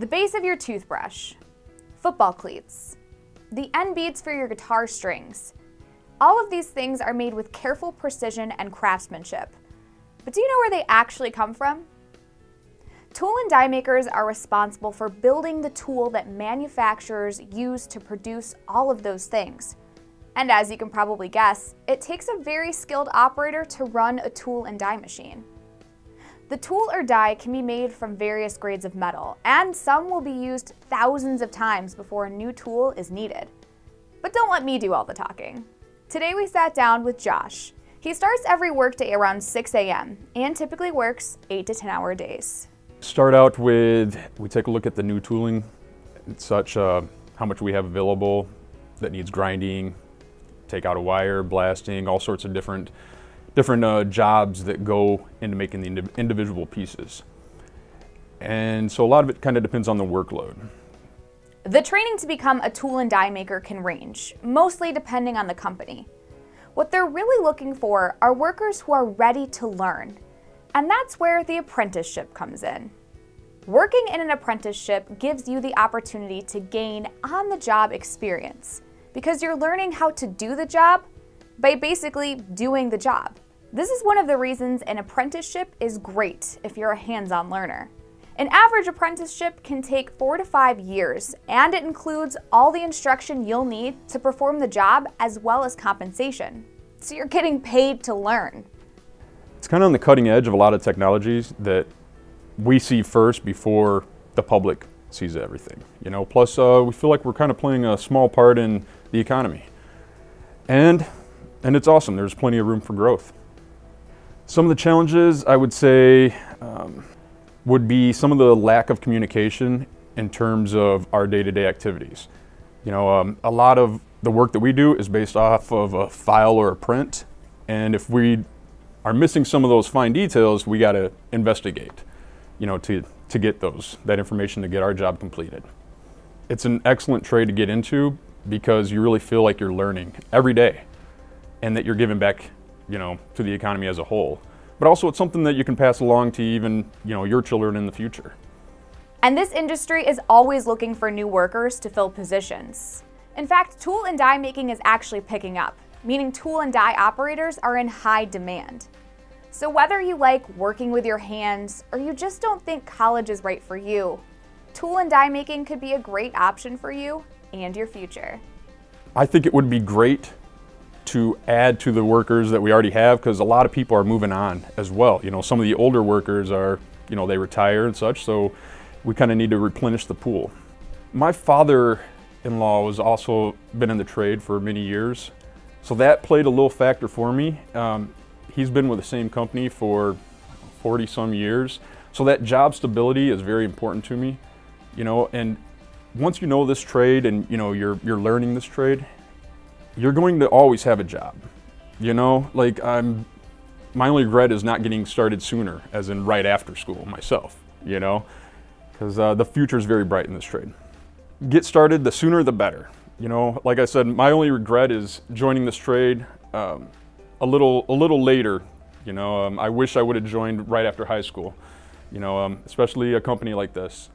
the base of your toothbrush, football cleats, the end beads for your guitar strings. All of these things are made with careful precision and craftsmanship. But do you know where they actually come from? Tool and die makers are responsible for building the tool that manufacturers use to produce all of those things. And as you can probably guess, it takes a very skilled operator to run a tool and die machine. The tool or die can be made from various grades of metal, and some will be used thousands of times before a new tool is needed. But don't let me do all the talking. Today we sat down with Josh. He starts every workday around 6 a.m. and typically works 8 to 10 hour days. Start out with, we take a look at the new tooling such, uh, how much we have available that needs grinding, take out a wire, blasting, all sorts of different, different uh, jobs that go into making the individual pieces. And so a lot of it kind of depends on the workload. The training to become a tool and die maker can range, mostly depending on the company. What they're really looking for are workers who are ready to learn. And that's where the apprenticeship comes in. Working in an apprenticeship gives you the opportunity to gain on the job experience because you're learning how to do the job by basically doing the job. This is one of the reasons an apprenticeship is great if you're a hands on learner. An average apprenticeship can take four to five years, and it includes all the instruction you'll need to perform the job as well as compensation. So you're getting paid to learn. It's kind of on the cutting edge of a lot of technologies that we see first before the public sees everything. You know, plus uh, we feel like we're kind of playing a small part in the economy. And, and it's awesome, there's plenty of room for growth. Some of the challenges I would say um, would be some of the lack of communication in terms of our day-to-day -day activities. You know, um, a lot of the work that we do is based off of a file or a print, and if we are missing some of those fine details, we got to investigate, you know, to, to get those, that information to get our job completed. It's an excellent trade to get into because you really feel like you're learning every day and that you're giving back, you know, to the economy as a whole. But also it's something that you can pass along to even, you know, your children in the future. And this industry is always looking for new workers to fill positions. In fact, tool and die making is actually picking up, meaning tool and die operators are in high demand. So whether you like working with your hands or you just don't think college is right for you, tool and die making could be a great option for you and your future. I think it would be great to add to the workers that we already have because a lot of people are moving on as well. You know, some of the older workers are, you know, they retire and such, so we kind of need to replenish the pool. My father-in-law was also been in the trade for many years, so that played a little factor for me. Um, he's been with the same company for 40 some years, so that job stability is very important to me, you know, and once you know this trade and you know you're you're learning this trade, you're going to always have a job. You know, like I'm my only regret is not getting started sooner, as in right after school myself, you know, because uh, the future is very bright in this trade. Get started, the sooner the better. You know, like I said, my only regret is joining this trade um, a little a little later. You know, um, I wish I would have joined right after high school. You know, um, especially a company like this.